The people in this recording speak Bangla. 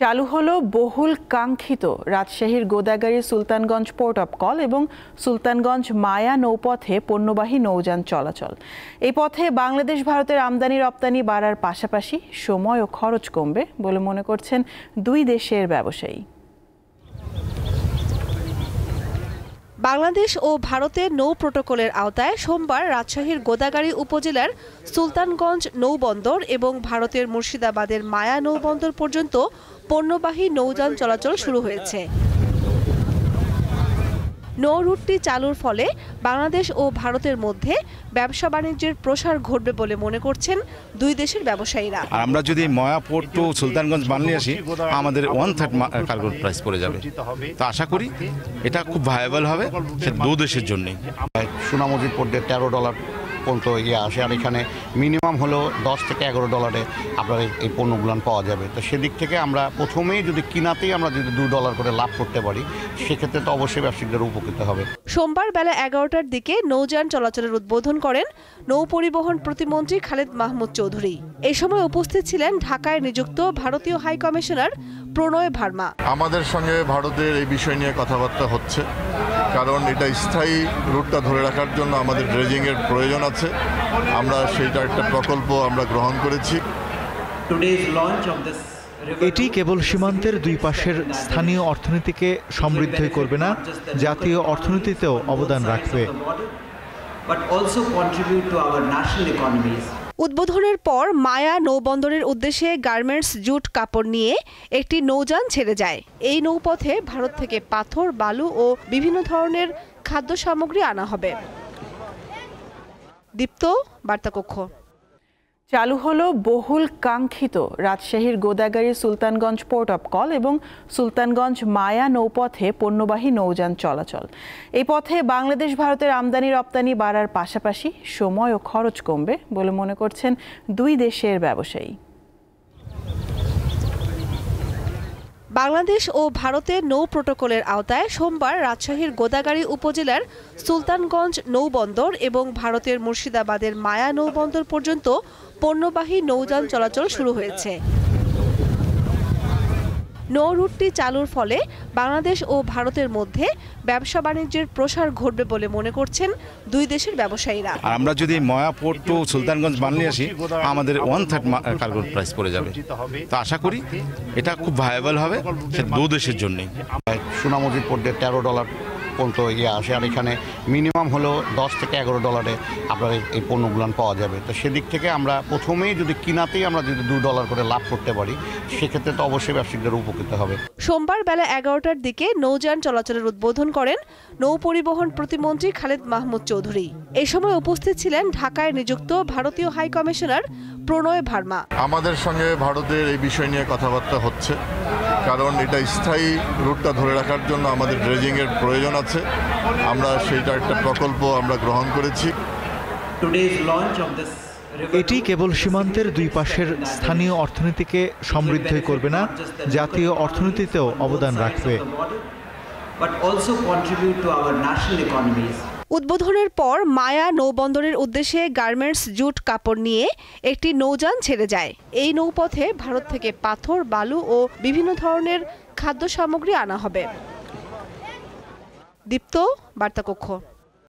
চালু হলো বহুল কাঙ্ক্ষিত রাজশাহীর Godagari Sultanganj port of call এবং সুলতানগঞ্জ মায়া নৌপথে পণ্যবাহী নৌযান চলাচল। এই পথে বাংলাদেশ ভারতের আমদানি রপ্তানি বাড়ার পাশাপাশি সময় ও খরচ কমবে বলে মনে করছেন দুই দেশের ব্যবসায়ী। বাংলাদেশ ও ভারতের নৌ প্রোটোকলের আওতায় সোমবার রাজশাহীর গোদাগাড়ি উপজেলার সুলতানগঞ্জ নৌবন্দর এবং ভারতের মুর্শিদাবাদের মায়া নৌবন্দর পর্যন্ত পণ্যবাহী নৌযান চলাচল শুরু হয়েছে। নৌ রুটটি চালুর ফলে বাংলাদেশ ও ভারতের মধ্যে ব্যবসা বাণিজ্যের প্রসার ঘটবে বলে মনে করছেন দুই দেশের ব্যবসায়ীরা। আর আমরা যদি ময়াপুর টু সুলতানগঞ্জ বানিয়ে আসি আমাদের ওয়ান থার্ড কার্গো প্রাইস পড়ে যাবে। তো আশা করি এটা খুব ভায়াবল হবে সে দু দেশের জন্যই। সোনামুজি পড়তে তেরো ডলার পর্যন্ত ইয়ে আসে আর এখানে মিনিমাম হলো দশ থেকে এগারো ডলারে আপনার এই- এই পণ্যগুলো পাওয়া যাবে। তো সেদিক থেকে আমরা প্রথমেই যদি কিনাতেই আমরা যদি দু ডলার করে লাভ করতে পারি সেক্ষেত্রে তো অবশ্যই ব্যবসায়ীদের উপকৃত হবে। সোমবার বেলা এগারোটার দিকে নৌযান চলাচলের উদ্বোধন করেন নৌ পরিবহন প্রতিমন্ত্রী খালেদ মাহমুদ চৌধুরী। এ সময় উপস্থিত ছিলেন ঢাকায় নিযুক্ত ভারতীয় হাই কমিশনার প্রণয় ভার্মা। আমাদের সঙ্গে ভারতের এই বিষয় নিয়ে কথাবার্তা হচ্ছে। কারণ এটা স্থায়ী রুটটা ধরে রাখার জন্য আমাদের ড্রেজিংয়ের প্রয়োজন আছে। আমরা সেইটা একটা প্রকল্প আমরা গ্রহণ করেছি। এটি কেবল সীমান্তের দুই পাশের স্থানীয় অর্থনীতিকে সমৃদ্ধই করবে না জাতীয় অর্থনীতিতেও অবদান রাখবে। but also contribute to our national economies. উদ্বোধনের পর মায়া নৌবন্দরের উদ্দেশ্যে গার্মেন্টস জুট কাপড় নিয়ে একটি নৌযান ছেড়ে যায়। এই নৌপথে ভারত থেকে পাথর, বালু ও বিভিন্ন ধরনের খাদ্য সামগ্রী আনা হবে। দীপ্ত, বার্তাকক্ষ। চালু হলো বহুল কাঙ্ক্ষিত রাজশাহীর Godagari Sultanganj port of call এবং সুলতানগঞ্জ মায়া নৌপথে পণ্যবাহী নৌযান চলাচল। এই পথে বাংলাদেশ ভারতের আমদানি রপ্তানি বাড়ার পাশাপাশি সময় ও খরচ কমবে বলে মনে করছেন দুই দেশের ব্যবসায়ী। বাংলাদেশ ও ভারতের নৌ প্রোটোকলের আওতায় সোমবার রাজশাহীর গোদাগাড়ি উপজেলার সুলতানগঞ্জ নৌবন্দর এবং ভারতের মুর্শিদাবাদের মায়া নৌবন্দর পর্যন্ত পণ্যবাহী নৌযান চলাচল শুরু হয়েছে। নৌ রুটটি চালুর ফলে বাংলাদেশ ও ভারতের মধ্যে ব্যবসা বাণিজ্যের প্রসার ঘটবে বলে মনে করছেন দুই দেশের ব্যবসায়ীরা। আর আমরা যদি ময়াপুর টু সুলতানগঞ্জ বানলে আসি আমাদের ওয়ান থার্ড কার্গো প্রাইস পড়ে যাবে। তো আশা করি এটা খুব ভায়াবল হবে সে দু দেশের জন্যই। সুনামজির পড়বে তেরো ডলার পর্যন্ত ইয়ে আসে আর এখানে মিনিমাম হলো দশ থেকে এগারো ডলারে আপনার এই- এই পণ্যগুলো পাওয়া যাবে। তো সেদিক থেকে আমরা প্রথমেই যদি কিনাতেই আমরা যদি দু ডলার করে লাভ করতে পারি সেক্ষেত্রে তো অবশ্যই ব্যবসায়ীদের উপকৃত হবে। সোমবার বেলা এগারোটার দিকে নৌযান চলাচলের উদ্বোধন করেন নৌ পরিবহন প্রতিমন্ত্রী খালেদ মাহমুদ চৌধুরী। এ সময় উপস্থিত ছিলেন ঢাকায় নিযুক্ত ভারতীয় হাই কমিশনার প্রণয় ভার্মা। আমাদের সঙ্গে ভারতের এই বিষয় নিয়ে কথাবার্তা হচ্ছে। কারণ এটা স্থায়ী রুটটা ধরে রাখার জন্য আমাদের ড্রেজিংয়ের প্রয়োজন আছে। আমরা সেইটা একটা প্রকল্প আমরা গ্রহণ করেছি। এটি কেবল সীমান্তের দুই পাশের স্থানীয় অর্থনীতিকে সমৃদ্ধই করবে না জাতীয় অর্থনীতিতেও অবদান রাখবে। but also contribute to our national economies. উদ্বোধনের পর মায়া নৌবন্দরের উদ্দেশ্যে গার্মেন্টস জুট কাপড় নিয়ে একটি নৌযান ছেড়ে যায়। এই নৌপথে ভারত থেকে পাথর, বালু ও বিভিন্ন ধরনের খাদ্য সামগ্রী আনা হবে। দীপ্ত, বার্তাকক্ষ।